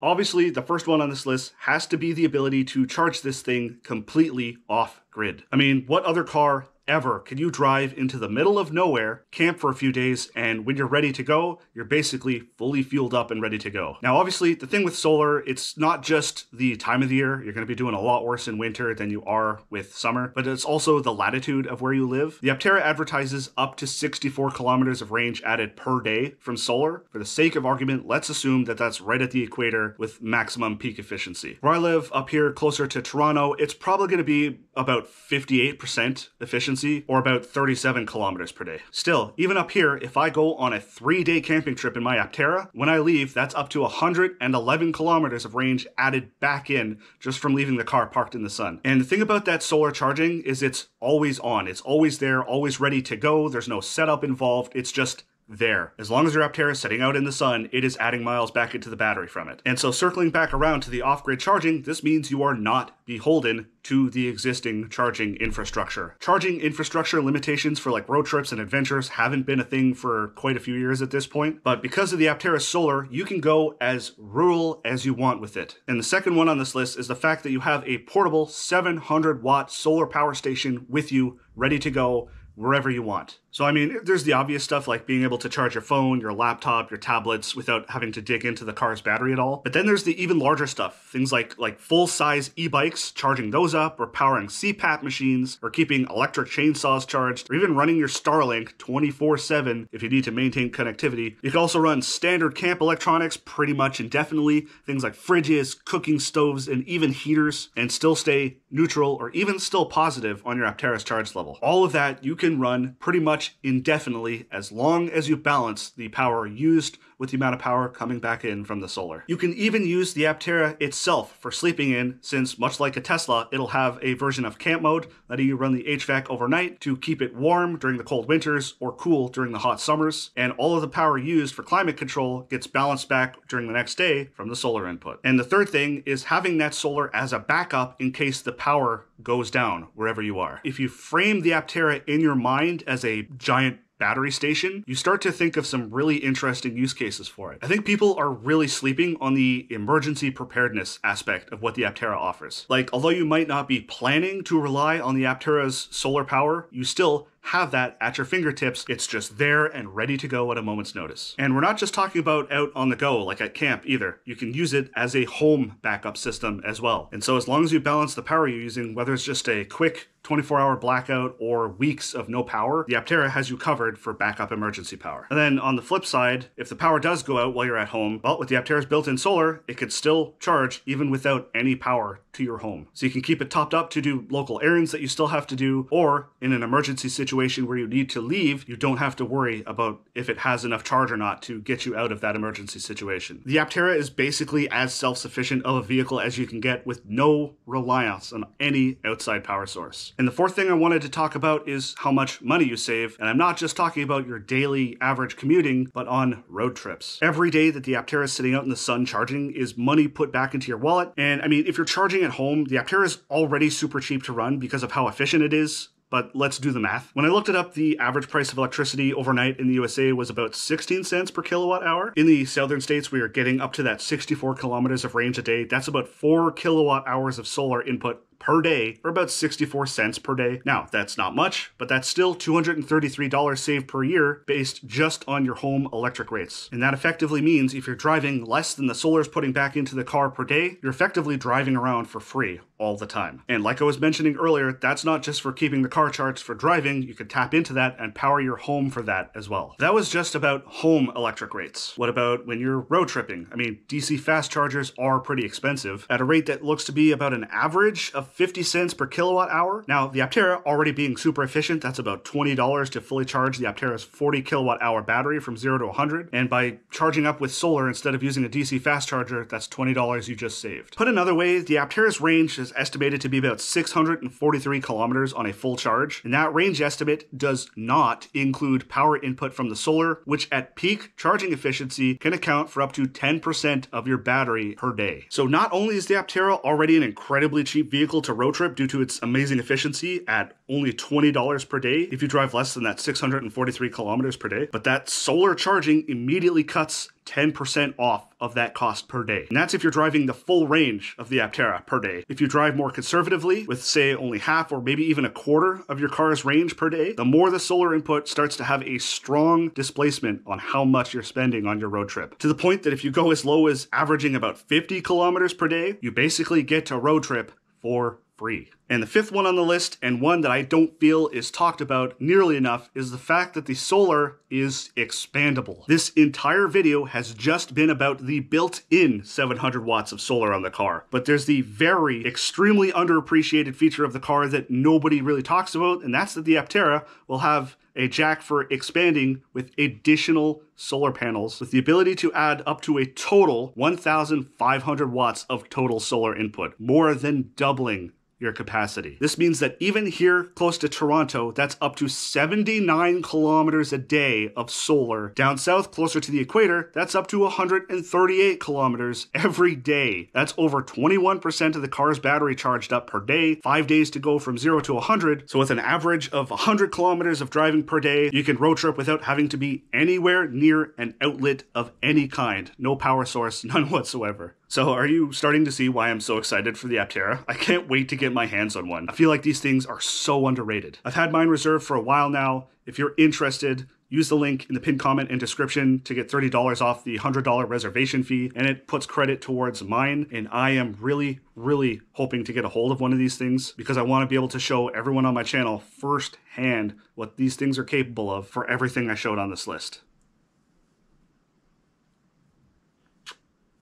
Obviously, the first one on this list has to be the ability to charge this thing completely off grid. I mean, what other car ever can you drive into the middle of nowhere, camp for a few days, and when you're ready to go, you're basically fully fueled up and ready to go. Now, obviously, the thing with solar, it's not just the time of the year. You're going to be doing a lot worse in winter than you are with summer, but it's also the latitude of where you live. The Aptera advertises up to 64 kilometers of range added per day from solar. For the sake of argument, let's assume that that's right at the equator with maximum peak efficiency. Where I live up here closer to Toronto, it's probably going to be about 58% efficiency or about 37 kilometers per day. Still, even up here, if I go on a three day camping trip in my Aptera, when I leave, that's up to 111 kilometers of range added back in just from leaving the car parked in the sun. And the thing about that solar charging is it's always on. It's always there, always ready to go. There's no setup involved. It's just there. As long as your Aptera is setting out in the sun, it is adding miles back into the battery from it. And so circling back around to the off-grid charging, this means you are not beholden to the existing charging infrastructure. Charging infrastructure limitations for like road trips and adventures haven't been a thing for quite a few years at this point, but because of the Aptera Solar, you can go as rural as you want with it. And the second one on this list is the fact that you have a portable 700 watt solar power station with you ready to go wherever you want. So, I mean, there's the obvious stuff like being able to charge your phone, your laptop, your tablets without having to dig into the car's battery at all. But then there's the even larger stuff, things like like full-size e-bikes, charging those up, or powering CPAP machines, or keeping electric chainsaws charged, or even running your Starlink 24/7 if you need to maintain connectivity. You can also run standard camp electronics pretty much indefinitely, things like fridges, cooking stoves, and even heaters, and still stay neutral or even still positive on your Aptera's charge level. All of that you can run pretty much indefinitely as long as you balance the power used with the amount of power coming back in from the solar. You can even use the Aptera itself for sleeping in, since much like a Tesla, it'll have a version of camp mode letting you run the HVAC overnight to keep it warm during the cold winters or cool during the hot summers, and all of the power used for climate control gets balanced back during the next day from the solar input. And the third thing is having that solar as a backup in case the power goes down wherever you are. If you frame the Aptera in your mind as a giant battery station, you start to think of some really interesting use cases for it. I think people are really sleeping on the emergency preparedness aspect of what the Aptera offers. Like, although you might not be planning to rely on the Aptera's solar power, you still have that at your fingertips. It's just there and ready to go at a moment's notice. And we're not just talking about out on the go, like at camp either. You can use it as a home backup system as well. And so as long as you balance the power you're using, whether it's just a quick 24 hour blackout or weeks of no power, the Aptera has you covered for backup emergency power. And then on the flip side, if the power does go out while you're at home, well, with the Aptera's built in solar, it could still charge even without any power to your home. So you can keep it topped up to do local errands that you still have to do, or in an emergency situation where you need to leave, you don't have to worry about if it has enough charge or not to get you out of that emergency situation. The Aptera is basically as self-sufficient of a vehicle as you can get with no reliance on any outside power source. And the fourth thing I wanted to talk about is how much money you save, and I'm not just talking about your daily average commuting, but on road trips. Every day that the Aptera is sitting out in the sun charging is money put back into your wallet, and I mean, if you're charging at home, the Aptera is already super cheap to run because of how efficient it is but let's do the math. When I looked it up, the average price of electricity overnight in the USA was about 16 cents per kilowatt hour. In the southern states, we are getting up to that 64 kilometers of range a day. That's about 4 kilowatt hours of solar input per day or about 64 cents per day. Now, that's not much, but that's still $233 saved per year based just on your home electric rates. And that effectively means if you're driving less than the solar is putting back into the car per day, you're effectively driving around for free all the time. And like I was mentioning earlier, that's not just for keeping the car charged for driving, you could tap into that and power your home for that as well. That was just about home electric rates. What about when you're road tripping? I mean, DC fast chargers are pretty expensive at a rate that looks to be about an average of 50 cents per kilowatt hour. Now, the Aptera already being super efficient, that's about $20 to fully charge the Aptera's 40 kilowatt hour battery from 0 to 100. And by charging up with solar instead of using a DC fast charger, that's $20 you just saved. Put another way, the Aptera's range is estimated to be about 643 kilometers on a full charge. And that range estimate does not include power input from the solar, which at peak charging efficiency can account for up to 10% of your battery per day. So not only is the Aptera already an incredibly cheap vehicle to road trip due to its amazing efficiency at only $20 per day if you drive less than that 643 kilometers per day. But that solar charging immediately cuts 10% off of that cost per day. And that's if you're driving the full range of the Aptera per day. If you drive more conservatively, with say only half or maybe even a quarter of your car's range per day, the more the solar input starts to have a strong displacement on how much you're spending on your road trip. To the point that if you go as low as averaging about 50 kilometers per day, you basically get to road trip for free. And the fifth one on the list, and one that I don't feel is talked about nearly enough, is the fact that the solar is expandable. This entire video has just been about the built-in 700 watts of solar on the car. But there's the very extremely underappreciated feature of the car that nobody really talks about, and that's that the Aptera will have a jack for expanding with additional solar panels with the ability to add up to a total 1,500 watts of total solar input, more than doubling your capacity. This means that even here close to Toronto, that's up to 79 kilometers a day of solar. Down south, closer to the equator, that's up to 138 kilometers every day. That's over 21% of the car's battery charged up per day, five days to go from zero to 100. So with an average of 100 kilometers of driving per day, you can road trip without having to be anywhere near an outlet of any kind. No power source, none whatsoever. So, are you starting to see why I'm so excited for the Aptera? I can't wait to get my hands on one. I feel like these things are so underrated. I've had mine reserved for a while now. If you're interested, use the link in the pinned comment and description to get $30 off the $100 reservation fee, and it puts credit towards mine. And I am really, really hoping to get a hold of one of these things because I want to be able to show everyone on my channel firsthand what these things are capable of for everything I showed on this list.